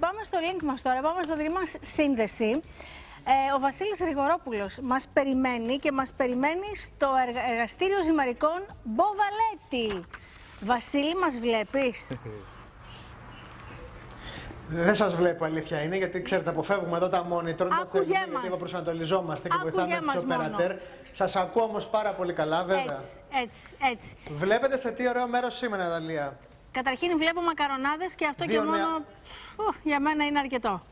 Πάμε στο link μας τώρα, πάμε στο δική μας σύνδεση. Ε, ο Βασίλης Ριγορόπουλος μας περιμένει και μας περιμένει στο εργα- εργαστήριο ζυμαρικών Μποβαλέτη. Βασίλη, μας βλέπεις; Δεν σας βλέπω, αλήθεια είναι, γιατί ξέρετε, αποφεύγουμε εδώ τα monitor. Δεν Άκουγέ θέλουμε, μας. γιατί προσανατολιζόμαστε και Άκουγέ βοηθάμε μας του μόνο. οπερατέρ. Σας ακούω όμως πάρα πολύ καλά, βέβαια. Έτσι, έτσι, έτσι. Βλέπετε σε τι ωραίο μέρος σήμερα, Ναταλία. Καταρχήν βλέπω μακαρονάδες και αυτό Δύο και μόνο νέα- φου, για μένα είναι αρκετό.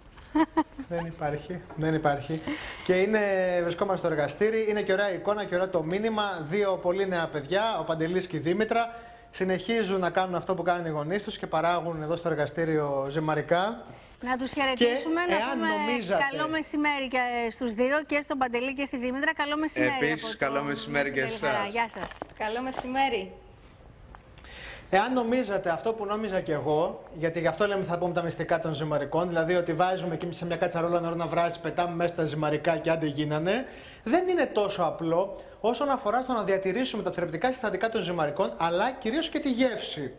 δεν υπάρχει, δεν υπάρχει. Και είναι, βρισκόμαστε στο εργαστήρι, είναι και ωραία εικόνα και ωραίο το μήνυμα. Δύο πολύ νέα παιδιά, ο Παντελής και η Δήμητρα, συνεχίζουν να κάνουν αυτό που κάνουν οι γονείς τους και παράγουν εδώ στο εργαστήριο ζυμαρικά. Να τους χαιρετήσουμε, να εάν πούμε νομίζατε- καλό μεσημέρι και στους δύο, και στον Παντελή και στη Δήμητρα. Καλό μεσημέρι. Επίσης, από το καλό μεσημέρι και Μεσημέρι Χαρά. εσάς. Γεια σας. Καλό μεσημέρι. Εάν νομίζατε αυτό που νόμιζα και εγώ, γιατί γι' αυτό λέμε θα πούμε τα μυστικά των ζυμαρικών, δηλαδή ότι βάζουμε εκεί σε μια κατσαρόλα νερό να βράζει, πετάμε μέσα τα ζυμαρικά και άντε γίνανε, δεν είναι τόσο απλό όσον αφορά στο να διατηρήσουμε τα θρεπτικά συστατικά των ζυμαρικών, αλλά κυρίως και τη γεύση.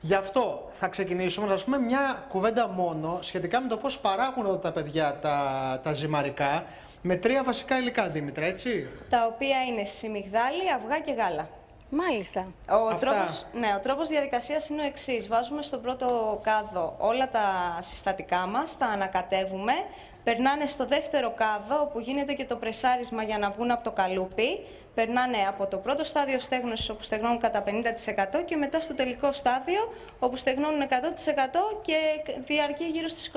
Γι' αυτό θα ξεκινήσουμε να σας πούμε μια κουβέντα μόνο σχετικά με το πώς παράγουν εδώ τα παιδιά τα, τα ζυμαρικά με τρία βασικά υλικά, Δήμητρα, έτσι; Τα οποία είναι σιμιγδάλι, αυγά και γάλα. Μάλιστα. Ο Αυτά. τρόπος, ναι, ο τρόπος διαδικασίας είναι ο εξής. Βάζουμε στον πρώτο κάδο όλα τα συστατικά μας, τα ανακατεύουμε, περνάνε στο δεύτερο κάδο όπου γίνεται και το πρεσάρισμα για να βγουν από το καλούπι, περνάνε από το πρώτο στάδιο στέγνωσης όπου στεγνώνουν κατά 50% και μετά στο τελικό στάδιο όπου στεγνώνουν 100% και διαρκεί γύρω στις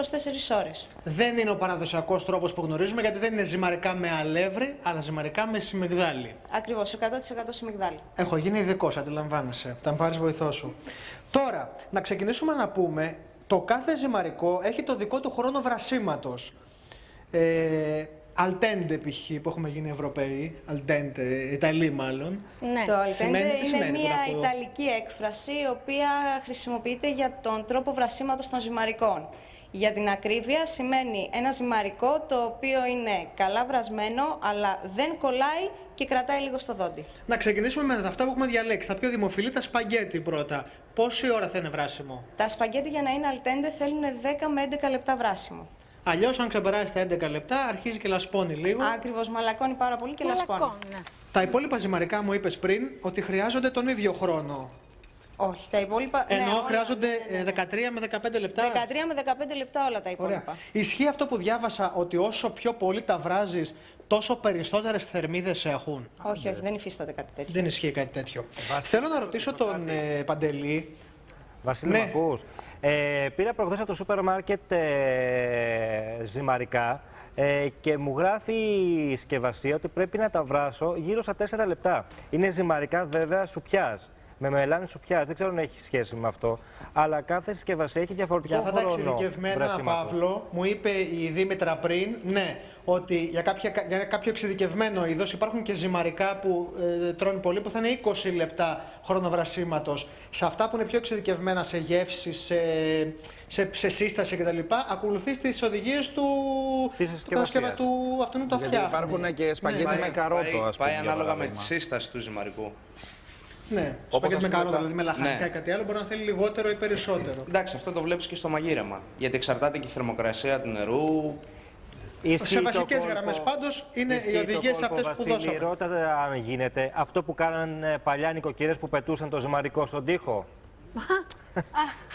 24 ώρες. Δεν είναι ο παραδοσιακός τρόπος που γνωρίζουμε γιατί δεν είναι ζυμαρικά με αλεύρι, αλλά ζυμαρικά με σιμιγδάλι. Ακριβώς, 100% σιμιγδάλι. Έχω γίνει ειδικός, αντιλαμβάνεσαι. Θα με πάρεις βοηθό σου. Τώρα, να ξεκινήσουμε να πούμε, το κάθε ζυμαρικό έχει το δικό του χρόνο βρασίματος. Ε, Αλτέντε π.χ. που έχουμε γίνει Ευρωπαίοι, Αλτέντε, Ιταλοί μάλλον. Ναι. Το al Σημαίνει- dente τι είναι σημαίνει μια τώρα αυτό; ιταλική έκφραση η οποία χρησιμοποιείται για τον τρόπο βρασίματος των ζυμαρικών. Για την ακρίβεια σημαίνει ένα ζυμαρικό το οποίο είναι καλά βρασμένο αλλά δεν κολλάει και κρατάει λίγο στο δόντι. Να ξεκινήσουμε με αυτά που έχουμε διαλέξει. Τα πιο δημοφιλή, τα σπαγκέτι πρώτα. Πόση ώρα θα είναι βράσιμο; Τα σπαγκέτι για να είναι αλτέντε θέλουν 10 με 11 λεπτά βράσιμο. Αλλιώς, αν ξεπεράσει τα 11 λεπτά, αρχίζει και λασπώνει λίγο. Ακριβώς μαλακώνει πάρα πολύ και λασπώνει. Μαλακών, ναι. Τα υπόλοιπα ζυμαρικά μου είπες πριν ότι χρειάζονται τον ίδιο χρόνο. Όχι, τα υπόλοιπα... ναι, Ενώ όλα- χρειάζονται ναι, ναι, ναι. ε, 13 με 15 λεπτά. 13 με 15 λεπτά όλα τα Ωραία. υπόλοιπα. Ισχύει αυτό που διάβασα ότι όσο πιο πολύ τα βράζεις, τόσο περισσότερες θερμίδες έχουν; Όχι, όχι, δεν υφίσταται κάτι τέτοιο. Δεν ισχύει κάτι τέτοιο. Θέλω να ρωτήσω τον ε, Παντελή. Βασίλη, Ναι. ναι. ακούς. Ε, πήρα προχθές από το σούπερ μάρκετ ε, ζυμαρικά ε, και μου γράφει η συσκευασία ότι πρέπει να τα βράσω γύρω στα 4 λεπτά. Είναι ζυμαρικά βέβαια σουπιάς. Με μελάνι σουπιάς. Δεν ξέρω αν έχει σχέση με αυτό. Αλλά κάθε συσκευασία έχει διαφορετικό Για αυτά τα χρόνο εξειδικευμένα, βρασίματος. Παύλο, μου είπε η Δήμητρα πριν, ναι, ότι για, κάποια, για κάποιο εξειδικευμένο είδος υπάρχουν και ζυμαρικά που ε, τρώνε πολύ που θα είναι 20 λεπτά χρονοβρασίματο. Σε αυτά που είναι πιο εξειδικευμένα σε γεύση, σε, σε, σε σύσταση κτλ., ακολουθείς τις οδηγίες του, Της του, συσκευασίας. κατασκευα- του αυτού που το Γιατί φτιάχνει. υπάρχουν και σπαγγέτι Πάει- με καρότο, πάει- ας πούμε. Πάει για ανάλογα με παράδειγμα. τη σύσταση του ζυμαρικού. Ναι, Όπως σπαγγέτι ας με πούμε καρότα, τα- δηλαδή με λαχανικά ναι. ή κάτι άλλο, μπορεί να θέλει λιγότερο ή περισσότερο. Εντάξει, αυτό το βλέπεις και στο μαγείρεμα. Γιατί εξαρτάται και η θερμοκρασία του νερού. Ισχύει Σε το βασικές κόλπο- γραμμές πάντως είναι οι ισχύει το οδηγίες κόλπος, αυτές που Βασίλη, δώσαμε. Ρώτα αν γίνεται αυτό που κάνανε παλιά νοικοκυρέ που πετούσαν το ζυμαρικό στον τοίχο.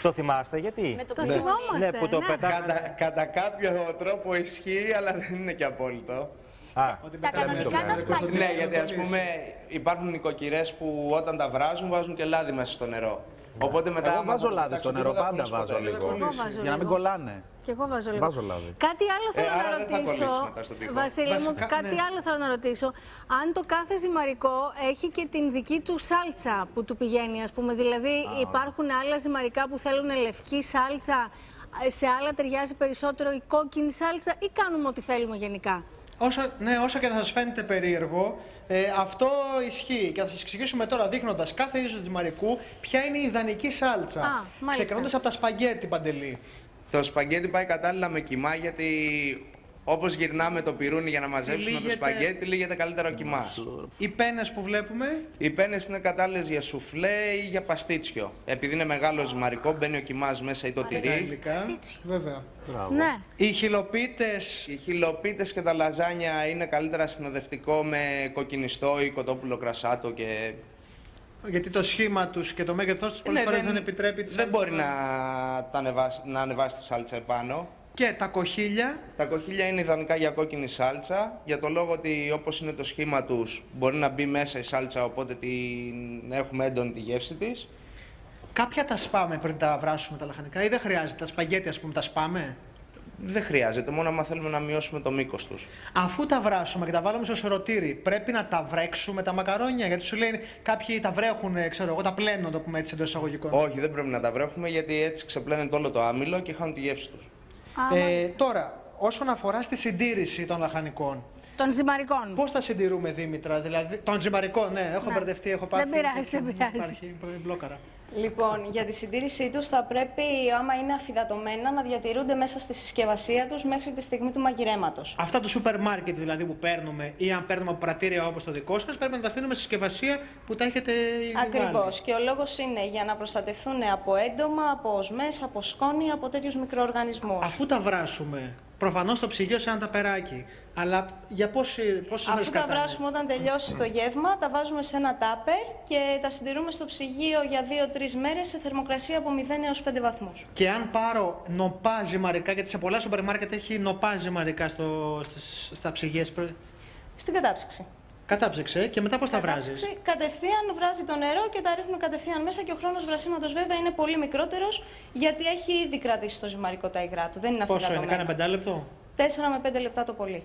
το θυμάστε, γιατί; Με το θυμόμαστε. Ναι, που το ναι. πετάγανε. Κατά, κατά κάποιο τρόπο ισχύει, αλλά δεν είναι και απόλυτο. Α, Τα κανονικά τα σπαγγέλια. Ναι, γιατί ας πούμε υπάρχουν νοικοκυρές που όταν τα βράζουν βάζουν και λάδι μέσα στο νερό. Οπότε μετά. Εγώ άμα βάζω το λάδι στο πετάξουν νερό, τίποτα, πάντα δεν βάζω ποτέ. λίγο. Εγώ βάζω Για να μην λίγο. κολλάνε. Και εγώ βάζω λίγο. Βάζω λάδι. Κάτι άλλο θέλω Ε, άρα να δεν θα ρωτήσω. κολλήσει μετά στον τοίχο. Βασίλη μου, Βασικά, κάτι ναι. άλλο θέλω να ρωτήσω. Αν το κάθε ζυμαρικό έχει και την δική του σάλτσα που του πηγαίνει, ας πούμε. Δηλαδή, υπάρχουν άλλα ζυμαρικά που θέλουν λευκή σάλτσα, ε, σε άλλα ταιριάζει περισσότερο η κόκκινη σάλτσα ή κάνουμε ό,τι θέλουμε γενικά; Όσο, ναι, όσο και να σας φαίνεται περίεργο, ε, αυτό ισχύει. Και θα σας εξηγήσουμε τώρα, δείχνοντας κάθε είδος τζιμαρικού, ποια είναι η ιδανική σάλτσα. Α, μάλιστα. Ξεκινώντας από τα σπαγγέτι, Παντελή. Το σπαγκέτι πάει κατάλληλα με κοιμά γιατί Όπως γυρνάμε το πυρούνι για να μαζέψουμε το λύγεται- σπαγγέτι, λύγεται καλύτερα ο κοιμά. Οι πένες που βλέπουμε, Οι πένες είναι κατάλληλες για σουφλέ ή για παστίτσιο. Επειδή είναι μεγάλος ζυμαρικό, μπαίνει ο κοιμά μέσα ή το τα τυρί. υλικά. Βέβαια. Ναι. Οι χιλοπίτες, Οι χιλοπίτες και τα λαζάνια είναι καλύτερα συνοδευτικό με κοκκινιστό ή κοτόπουλο κρασάτο και γιατί το σχήμα τους και το μέγεθός τους πολλές Ναι, φορές δεν, επιτρέπει τις Δεν μπορεί άλλες να, φορές. τα ανεβάσει, να ανεβάσεις τη σάλτσα επάνω. Και τα κοχύλια, Τα κοχύλια είναι ιδανικά για κόκκινη σάλτσα, για το λόγο ότι όπως είναι το σχήμα τους μπορεί να μπει μέσα η σάλτσα, οπότε την έχουμε έντονη τη γεύση της. κάποια τα σπάμε πριν τα βράσουμε τα λαχανικά ή δεν χρειάζεται. Τα σπαγγέτι ας πούμε τα σπάμε; Δεν χρειάζεται, μόνο άμα θέλουμε να μειώσουμε το μήκος τους. Αφού τα βράσουμε και τα βάλουμε στο σωρωτήρι, πρέπει να τα βρέξουμε τα μακαρόνια. Γιατί σου λέει κάποιοι τα βρέχουν, ξέρω εγώ, τα πλένουν, το πούμε έτσι εντός εισαγωγικών. Όχι, δεν πρέπει να τα βρέχουμε γιατί έτσι ξεπλένεται όλο το άμυλο και χάνουν τη γεύση τους. Ε, τώρα, όσον αφορά στη συντήρηση των λαχανικών, Των ζυμαρικών. πώς τα συντηρούμε, Δήμητρα, δηλαδή. Των ζυμαρικών, ναι, έχω Ναι. μπερδευτεί, έχω Δεν πάθει. πειράζει, δεν πειράζει. Υπάρχει μπλόκαρα. Λοιπόν, για τη συντήρησή τους θα πρέπει, άμα είναι αφυδατωμένα, να διατηρούνται μέσα στη συσκευασία τους μέχρι τη στιγμή του μαγειρέματος. Αυτά του σούπερ μάρκετ δηλαδή που παίρνουμε ή αν παίρνουμε από πρατήρια όπως το δικό σας, πρέπει να τα αφήνουμε στη συσκευασία που τα έχετε ήδη Ακριβώς. Και ο λόγος είναι για να προστατευτούν από έντομα, από οσμές, από σκόνη, από τέτοιους μικροοργανισμούς. Αφού τα βράσουμε, προφανώς το ψυγείο σε ένα ταπεράκι. Αλλά για πόσε μέρε Αφού τα βράσουμε όταν τελειώσει το γεύμα, τα βάζουμε σε ένα τάπερ και τα συντηρούμε στο ψυγείο για 2-3 μέρες σε θερμοκρασία από 0 έως 5 βαθμούς. Και αν πάρω νοπά ζυμαρικά, γιατί σε πολλά σούπερ μάρκετ έχει νοπά ζυμαρικά στο, στις- στα ψυγεία. Στην κατάψυξη. Κατάψυξε και μετά πώς τα βράζεις; Κατάψυξη, κατευθείαν βράζει το νερό και τα ρίχνουν κατευθείαν μέσα και ο χρόνος βρασίματος βέβαια είναι πολύ μικρότερος γιατί έχει ήδη κρατήσει το ζυμαρικό τα υγρά του. Δεν είναι Πόσο είναι, αφιδατωμένο. κάνα πεντάλεπτο. 4 με 5 λεπτά το πολύ.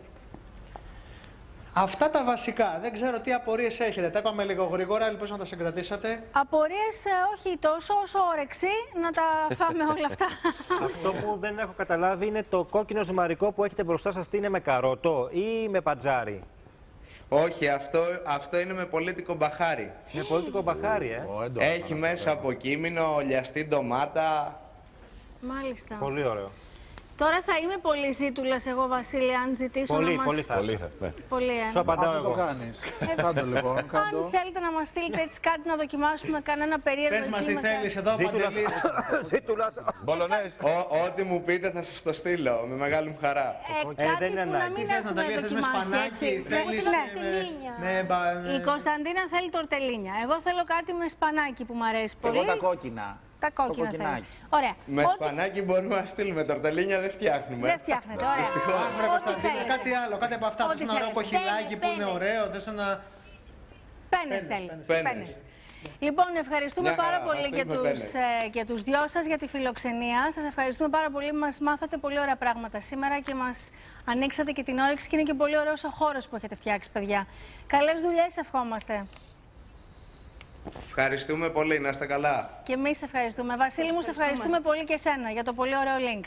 Αυτά τα βασικά. Δεν ξέρω τι απορίες έχετε. Τα είπαμε λίγο γρήγορα, ελπίζω να τα συγκρατήσατε. Απορίες ε, όχι τόσο όσο όρεξη να τα φάμε όλα αυτά. Αυτό που δεν έχω καταλάβει είναι το κόκκινο ζυμαρικό που έχετε μπροστά σας. Τι είναι με καρότο ή με πατζάρι. Όχι, αυτό, αυτό είναι με πολίτικο μπαχάρι. Με πολίτικο μπαχάρι, ε. Ω, έντονα Έχει μέσα από κείμενο, ολιαστή ντομάτα. Μάλιστα. Πολύ ωραίο. Τώρα θα είμαι πολύ ζήτουλας εγώ, Βασίλη, αν ζητήσω Πολύ, να μας... πολύ θα Πολύ είσαι. θα. Ναι. Πολύ, ε. Σου απαντάω Αφού το εγώ. κάνεις. Κάντο λοιπόν, Αν κάντο. θέλετε να μας στείλετε έτσι κάτι να δοκιμάσουμε κανένα περίεργο Πες μας τι εγκλήματα. θέλεις εδώ, Ζήτουλας. Παντελής. Ζήτουλας. Μπολονές. Ό, ό,τι μου πείτε θα σας το στείλω, με μεγάλη μου χαρά. Ε, Ε, κάτι δεν είναι που να ανάγκη. μην Τι θες έχουμε Ναταλία, θες με δοκιμάσει, σπανάκι, έτσι. θέλεις Ναι. με, με, μπα- Η με- Κωνσταντίνα θέλει τορτελίνια. Εγώ θέλω κάτι με σπανάκι που μου αρέσει Και πολύ. εγώ τα κόκκινα. Τα Το κόκκινα θέλω. κοκκινάκι. Ωραία. Με Ό,τι- σπανάκι μπορούμε να στείλουμε, τορτελίνια δεν φτιάχνουμε. Δεν φτιάχνετε. Ωραία. Δυστυχώς. Αχ, ρε Ό,τι Κωνσταντίνα, θέλετε. κάτι άλλο, κάτι από αυτά. Ό,τι Θες ένα ωραίο θέλετε. κοχυλάκι που είναι Πένες, ωραίο, θες ένα... Πένες Πένες, θέλει. πένες. Πένες. Πένες. Λοιπόν, ευχαριστούμε Μια χαρά, πάρα θα πολύ και στείλουμε τους, ε, και τους δυο σας για τη φιλοξενία. Σας ευχαριστούμε πάρα πολύ που μας μάθατε πολύ ωραία πράγματα σήμερα και μας ανοίξατε και την όρεξη και είναι και πολύ ωραίος ο χώρος που έχετε φτιάξει, παιδιά. Καλές δουλειές ευχόμαστε. Ευχαριστούμε πολύ, να είστε καλά. Και εμείς ευχαριστούμε. Βασίλη μου, σε ευχαριστούμε πολύ και εσένα για το πολύ ωραίο link.